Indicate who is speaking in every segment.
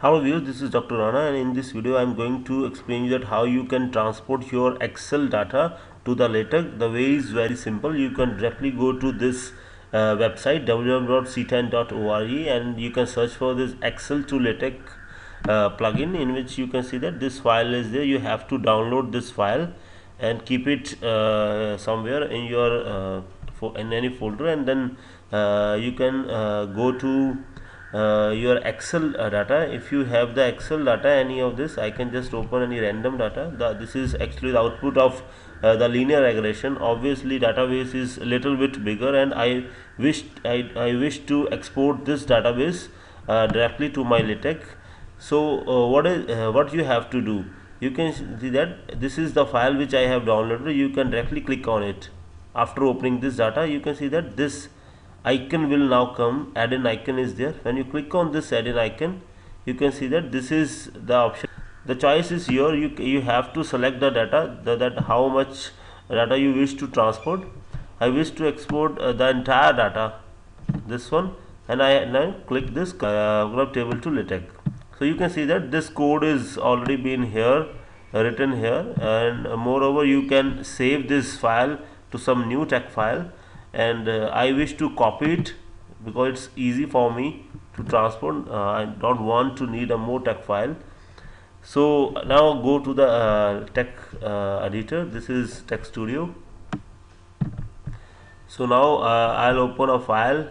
Speaker 1: Hello viewers, this is Dr. Rana and in this video I am going to explain you that how you can transport your Excel data to the LaTeX. The way is very simple. You can directly go to this uh, website www.ctan.org and you can search for this Excel to LaTeX uh, plugin in which you can see that this file is there. You have to download this file and keep it uh, somewhere in your uh, in any folder and then uh, you can uh, go to uh, your excel uh, data. If you have the excel data any of this i can just open any random data. The, this is actually the output of uh, the linear regression. Obviously database is a little bit bigger and i wish i, I wish to export this database uh, directly to my latex. So uh, what is uh, what you have to do? You can see that this is the file which i have downloaded. You can directly click on it. After opening this data you can see that this icon will now come add an icon is there. When you click on this add an icon you can see that this is the option. The choice is here. You you have to select the data the, that how much data you wish to transport. I wish to export uh, the entire data this one and i now click this uh, table to latex. So you can see that this code is already been here uh, written here and uh, moreover you can save this file to some new text file and uh, I wish to copy it because it's easy for me to transport. Uh, I don't want to need a more text file. So now go to the uh, uh, editor. This is TeXstudio. So now I'll open a file.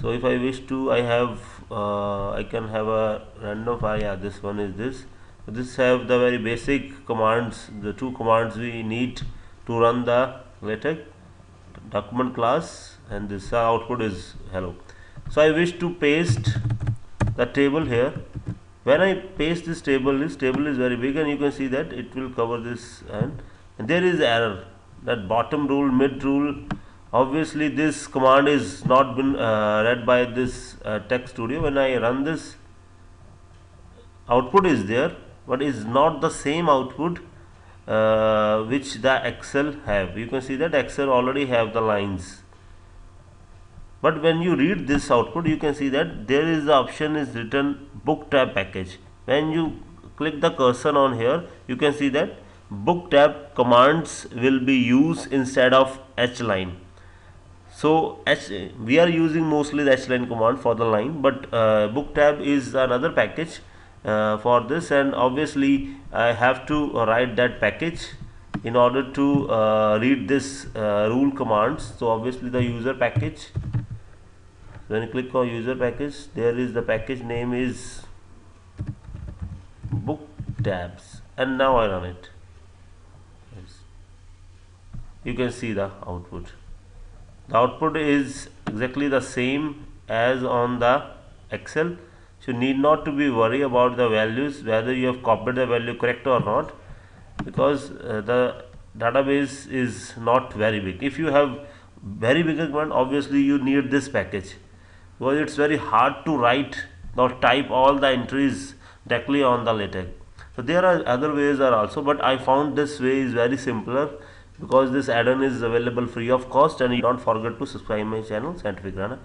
Speaker 1: So if I wish to I have uh, I can have a random file. Yeah this one is this. This have the very basic commands the two commands we need to run the latex document class and this output is hello. So I wish to paste the table here. When I paste this table this table is very big and you can see that it will cover this and, and there is error. That bottom rule mid rule obviously this command is not been uh, read by this uh, TeXstudio. When I run this output is there but is not the same output uh, which the excel have. You can see that excel already have the lines. But when you read this output you can see that there is the option is written book tab package. When you click the cursor on here you can see that book tab commands will be used instead of h line. So h we are using mostly the h line command for the line but uh, book tab is another package uh, for this. And obviously I have to write that package in order to uh, read this uh, rule commands. So obviously the user package when you click on user package there is the package name is book tabs. And now I run it. You can see the output. The output is exactly the same as on the excel so you need not to be worried about the values whether you have copied the value correct or not because uh, the database is not very big. If you have very big one obviously you need this package because it's very hard to write or type all the entries directly on the latex. So there are other ways are also but i found this way is very simpler because this add-on is available free of cost and you don't forget to subscribe my channel scientific Rana